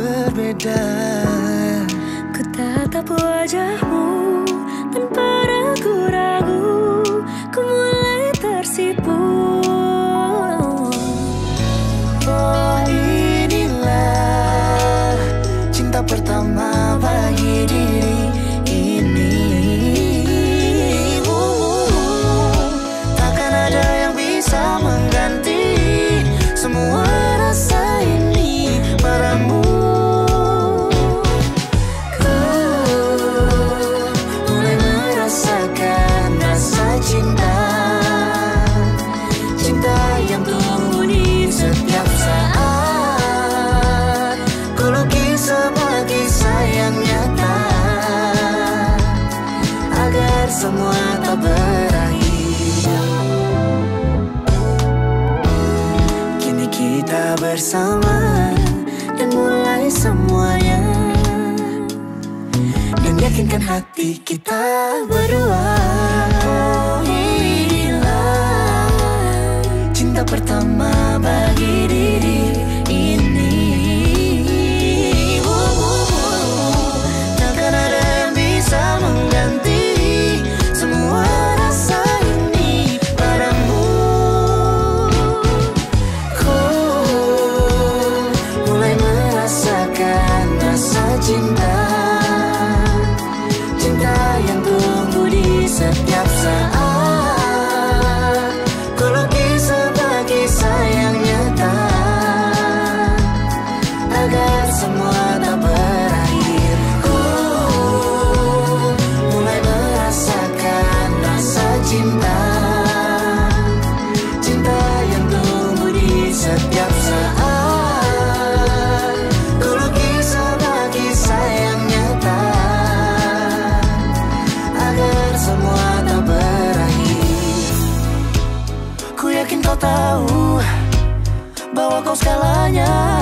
berbeda. Ku tatap wajah semua tak berakhir. Kini kita bersama dan mulai semuanya. Dan yakinkan hati kita berdua. segalanya.